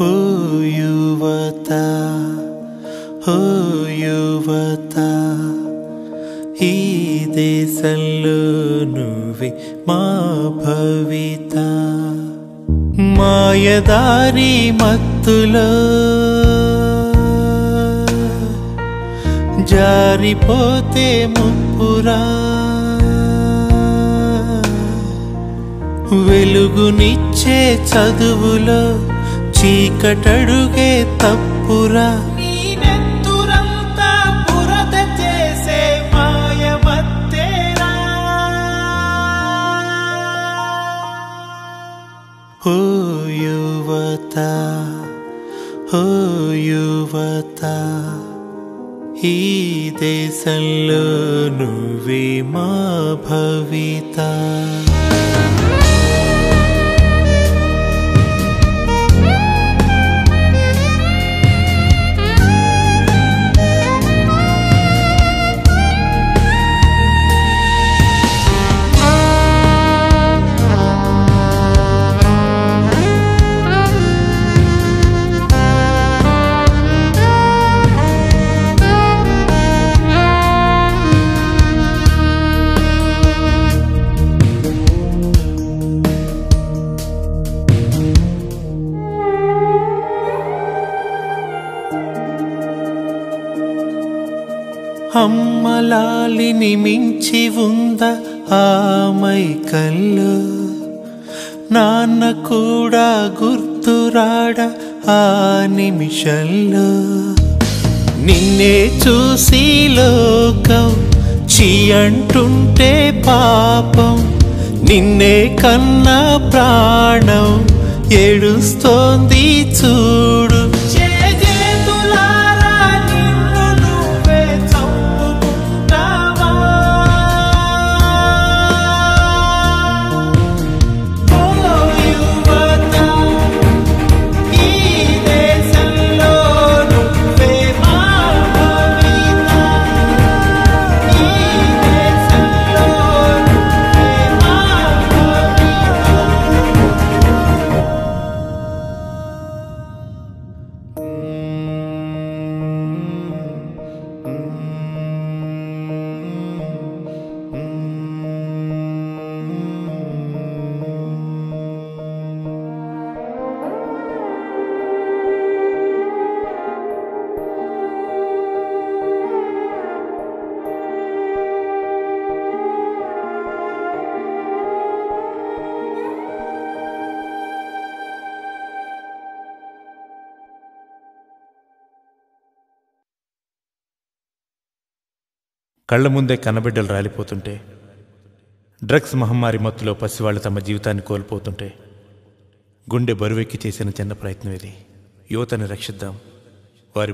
ఓ యువత ఓ యువత ఈ దేశంలో నువ్వే మా భవిత మాయదారి మత్తులో జారిపోతే ముప్పురా. వెలుగునిచ్చే చదువులో చీకటడుగే తప్పురా. ఓ యువత ఓ యువత. ఈ దేశంలో నువ్వే మా భవిత అమ్మలాలిని మించి ఉంద ఆమై కళ్ళు నాన్న కూడా గుర్తురాడ ఆ నిమిషంలో నిన్నే చూసి లోకం చీ అంటుంటే పాపం. నిన్నే కన్నా ప్రాణం ఏడుస్తోంది చూడు. కళ్ళ ముందే కన్నబిడ్డలు రాలిపోతుంటే డ్రగ్స్ మహమ్మారి మత్తులో పసివాళ్ళు తమ జీవితాన్ని కోల్పోతుంటే గుండె బరువెక్కి చేసిన చిన్న ప్రయత్నం ఇది. యువతని రక్షిద్దాం. వారి